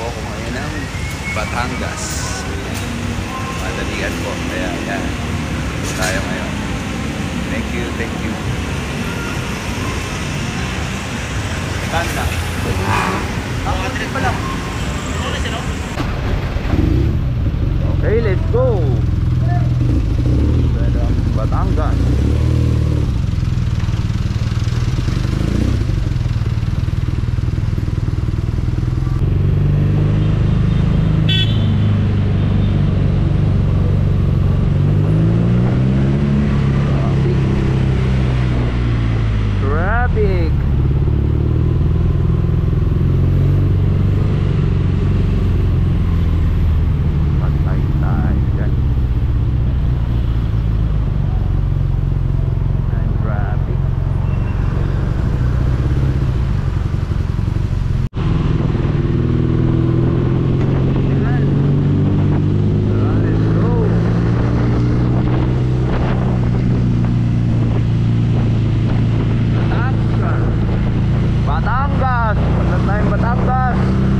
po ako ngayon ng Batangas. Madalian po. Kaya yan. Tayo ngayon. Thank you, thank you. Ganda. Ako, trip pa lang. Okay, let's go. Batangas. Traffic. Patay tayo dyan. Ang traffic. Yan. Tara, let's go. Batangas. Batangas. Punta tayong Batangas.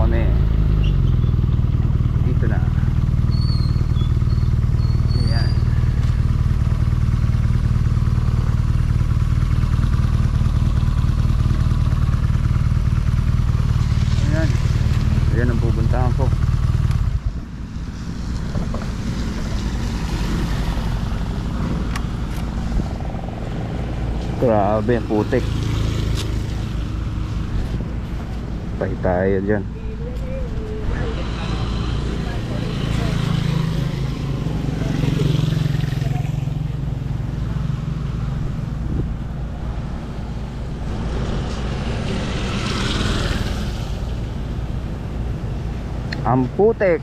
kami eh. dito na. Ayan. Ayan. Ayan ang pupuntahan ko. Grabe putik. Patay tayo dyan. Ang putik.